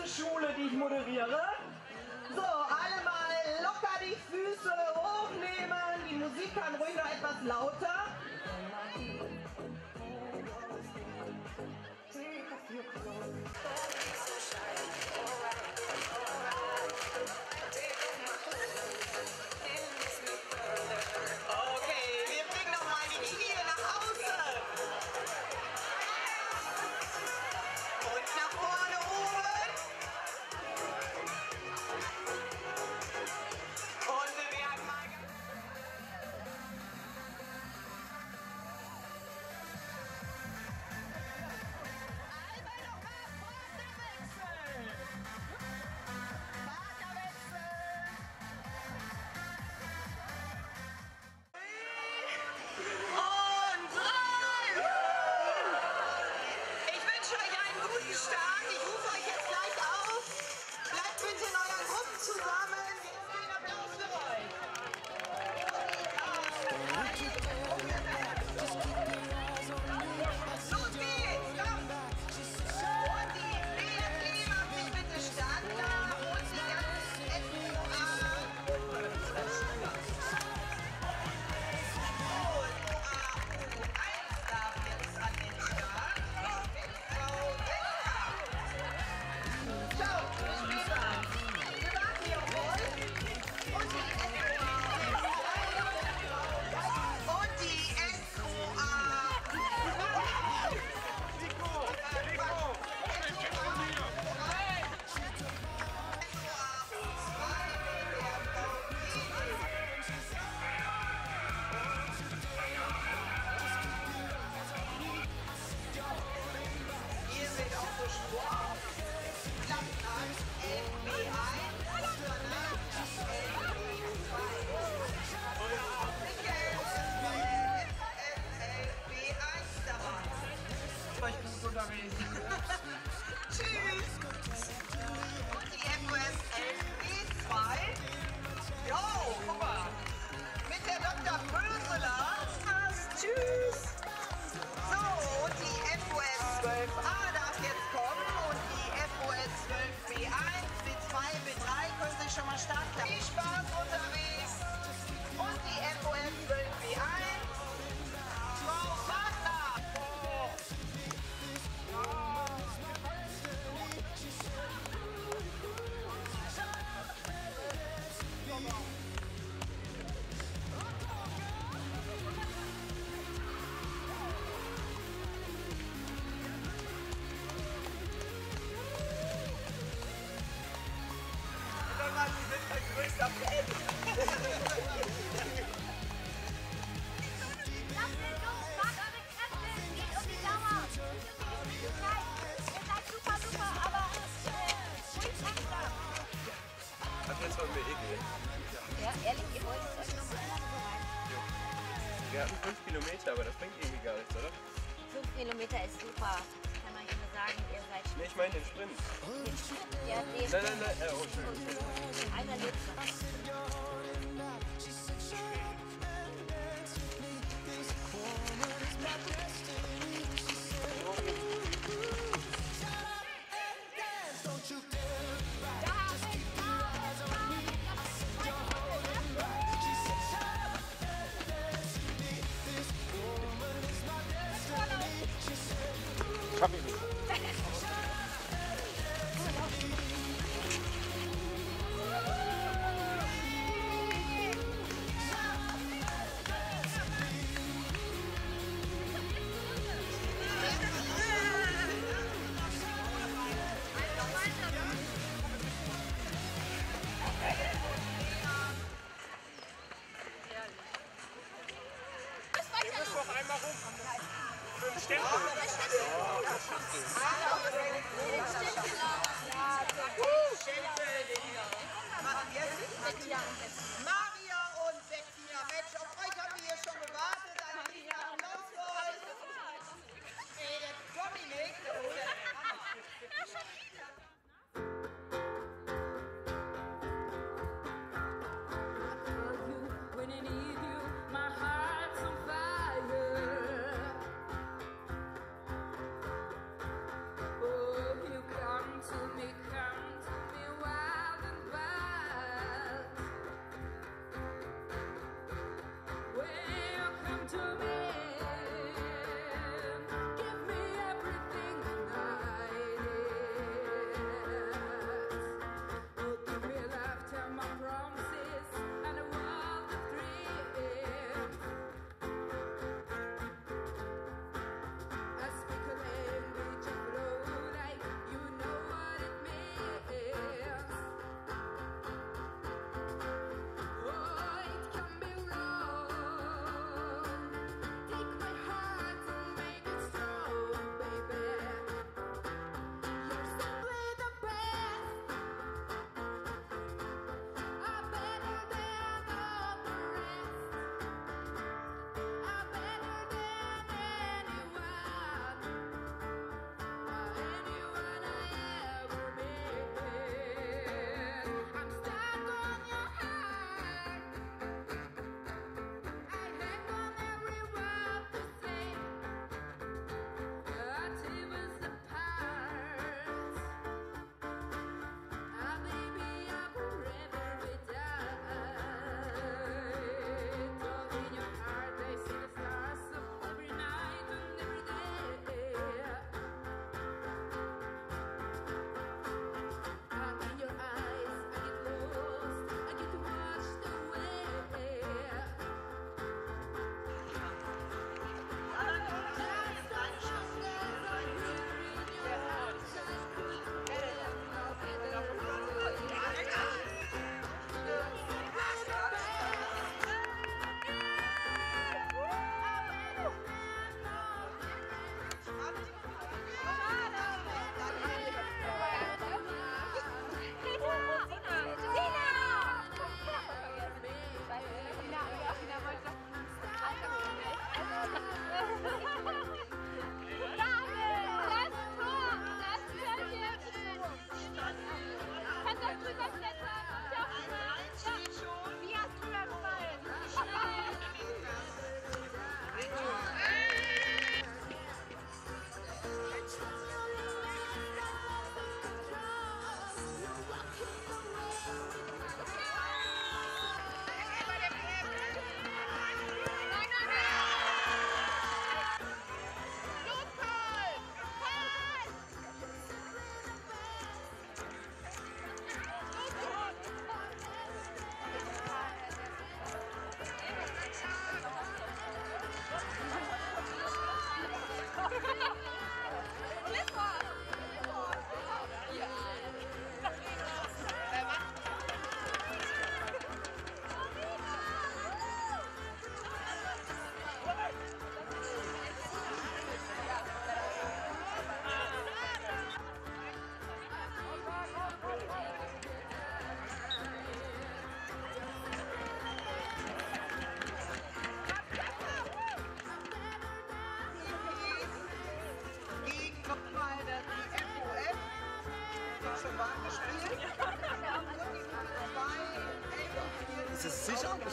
erste Schule, die ich moderiere. So, alle mal locker die Füße hochnehmen. Die Musik kann ruhig noch etwas lauter. Unterwegs. Tschüss. Und die MOS LB2. Jo, guck mal. Mit der Dr. Bröseler. Tschüss. So, und die FOS 12a darf jetzt kommen und die FOS 12b1, B2, B3 können sich schon mal starten. Viel Spaß unterwegs. Und die FOS 12b1. Wir hatten 5 Kilometer, aber das bringt irgendwie gar nichts, oder? Fünf Kilometer ist super. Kann euch nur sagen, ihr seid Nee, ich meine den Sprint. ja, nee, Nein, nein, nein. Äh, oh, Entschuldigung. Maria und Bettina, Mensch, auf euch haben wir hier schon gewartet. Ein riesiger Applaus für euch. Ey, der Dominik, der When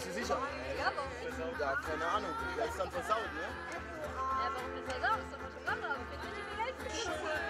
du sicher? Ja, warum? Ja, keine Ahnung. Der ist dann versaut, ne? Ja, warum denn versaut? Das ist doch was anderes. Ich krieg richtig viel Geld für.